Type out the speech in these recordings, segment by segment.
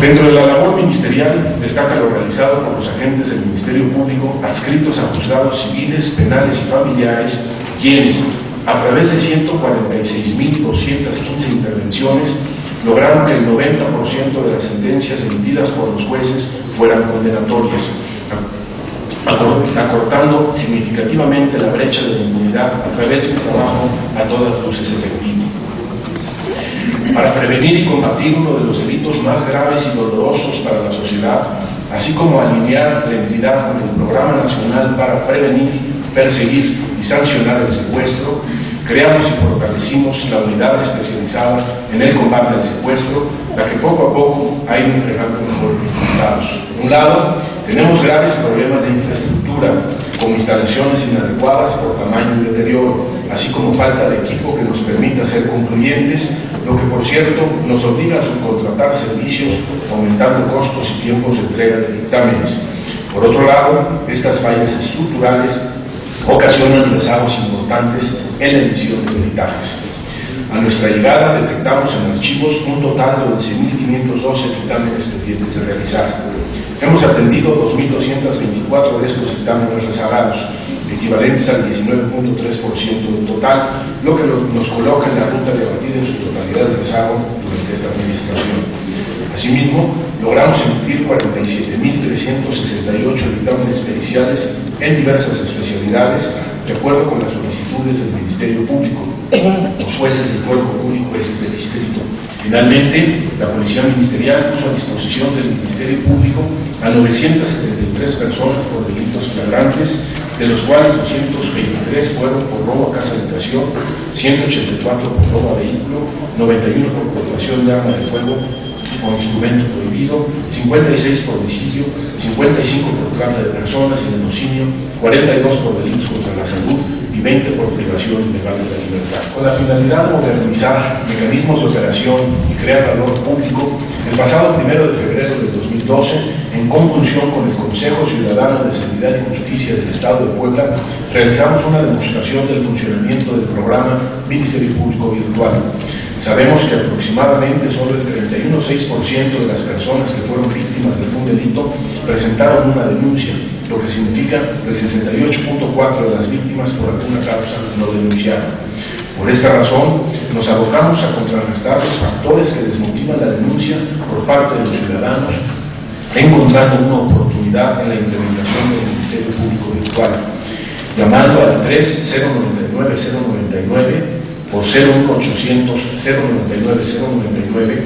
Dentro de la labor ministerial destaca lo realizado por los agentes del Ministerio Público adscritos a juzgados civiles, penales y familiares, quienes, a través de 146.215 intervenciones, lograron que el 90% de las sentencias emitidas por los jueces fueran condenatorias, acortando significativamente la brecha de la impunidad a través de un trabajo a todas luces efectivo. Para prevenir y combatir uno de los delitos más graves y dolorosos para la sociedad, así como alinear la entidad con el Programa Nacional para Prevenir, Perseguir y Sancionar el Secuestro, creamos y fortalecimos la unidad especializada en el combate al secuestro, la que poco a poco ha ido entregando mejores resultados. Por un lado, tenemos graves problemas de infraestructura, con instalaciones inadecuadas por tamaño y así como falta de equipo que nos permita ser concluyentes, lo que por cierto nos obliga a subcontratar servicios, aumentando costos y tiempos de entrega de dictámenes. Por otro lado, estas fallas estructurales ocasionan rezagos importantes en la emisión de peritajes. A nuestra llegada detectamos en archivos un total de 11.512 dictámenes pendientes de realizar. Hemos atendido 2.224 de estos dictámenes rezagados, equivalentes al 19.3% del total, lo que nos coloca en la ruta de abatir en su totalidad de rezago durante esta administración. Asimismo, logramos emitir 47.368 dictámenes periciales en diversas especialidades, de acuerdo con las solicitudes del Ministerio Público, los jueces del cuerpo público, jueces del distrito. Finalmente, la Policía Ministerial puso a disposición del Ministerio Público a 973 personas por delitos flagrantes, de los cuales 223 fueron por robo a casa de habitación, 184 por robo a vehículo, 91 por portación de arma de fuego, con instrumento prohibido, 56 por homicidio, 55 por trata de personas y genocidio, 42 por delitos contra la salud y 20 por privación ilegal de la libertad. Con la finalidad de modernizar mecanismos de operación y crear valor público, el pasado 1 de febrero de 2012, en conjunción con el Consejo Ciudadano de Seguridad y Justicia del Estado de Puebla, realizamos una demostración del funcionamiento del programa Ministerio Público Virtual Sabemos que aproximadamente solo el 31,6% de las personas que fueron víctimas de un delito presentaron una denuncia, lo que significa que el 68.4% de las víctimas por alguna causa no denunciaron. Por esta razón, nos abocamos a contrarrestar los factores que desmotivan la denuncia por parte de los ciudadanos, encontrando una oportunidad en la implementación del Ministerio Público Virtual, llamando al 3099 099 por 01800 099 099,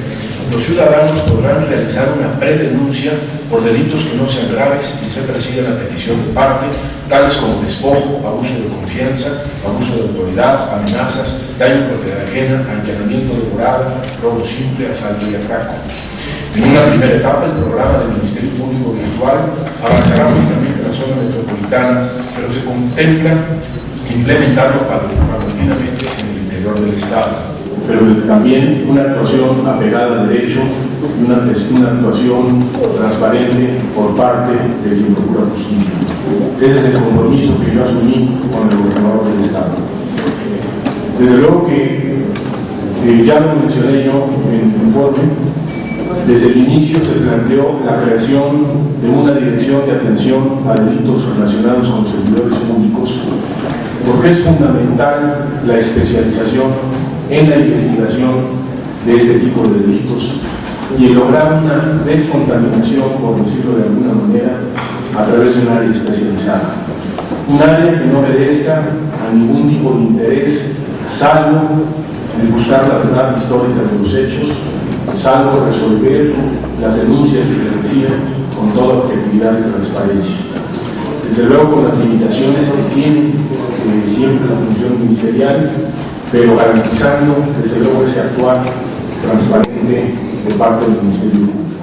los ciudadanos podrán realizar una predenuncia por delitos que no sean graves y se persigan a petición de parte, tales como despojo, abuso de confianza, abuso de autoridad, amenazas, daño propiedad ajena, allanamiento de morada, robo simple, asalto y atraco. En una primera etapa, el programa del Ministerio Público Virtual avanzará únicamente en la zona metropolitana, pero se contempla implementarlo paulatinamente en el del Estado, pero también una actuación apegada al derecho una, actuación transparente por parte de quien procura justicia. Ese es el compromiso que yo asumí con el gobernador del Estado. Desde luego que eh, ya lo mencioné yo en el informe, desde el inicio se planteó la creación de una dirección de atención a delitos relacionados con servidores públicos porque es fundamental la especialización en la investigación de este tipo de delitos y el lograr una descontaminación, por decirlo de alguna manera, a través de un área especializada. Un área que no obedezca a ningún tipo de interés, salvo el buscar la verdad histórica de los hechos, salvo resolver las denuncias que se reciben con toda objetividad y transparencia desde luego con las limitaciones que tiene eh, siempre la función ministerial, pero garantizando desde luego ese actuar transparente de parte del Ministerio Público.